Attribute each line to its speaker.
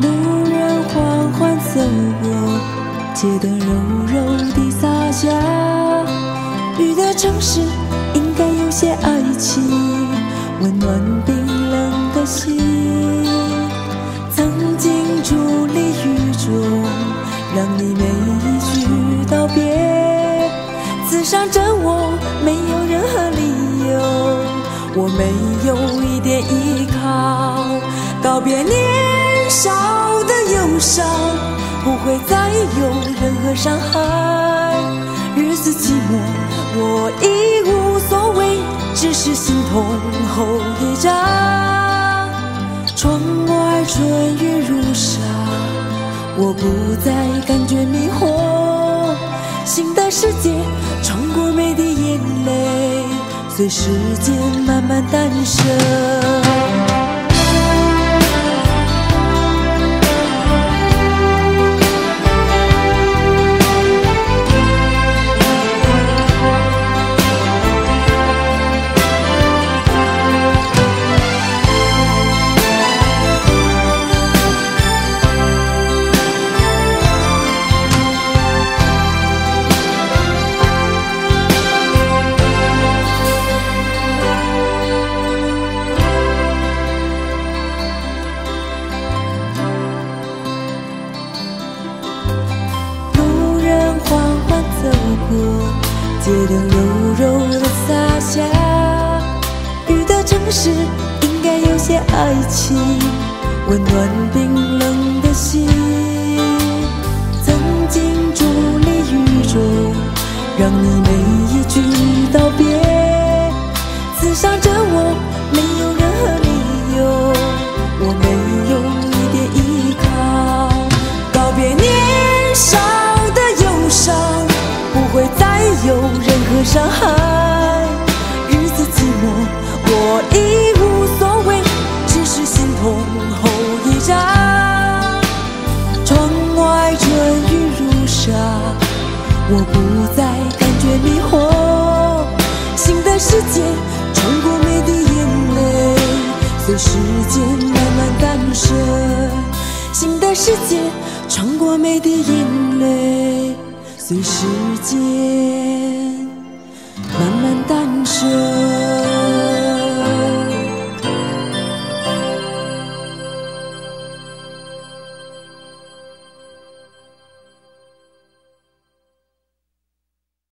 Speaker 1: 路人缓缓走过，街灯柔柔的洒下，雨的城市应该有些爱情，温暖冰冷的心，曾经伫立雨中，让你每一句道别，刺伤着我，没有任何理由，我没有一点依靠，告别你。少的忧伤，不会再有任何伤害。日子寂寞，我已无所谓，只是心痛后一张。窗外春雨如纱，我不再感觉迷惑。新的世界穿过每滴眼泪，随时间慢慢诞生。街灯柔柔的洒下。雨的城市应该有些爱情，温暖冰冷有任何伤害。日子寂寞，我已无所谓，只是心痛后一张。窗外春雨如纱，我不再感觉迷惑。新的世界穿过每滴眼泪，随时间慢慢诞生。新的世界穿过每滴眼泪，随时间慢慢淡。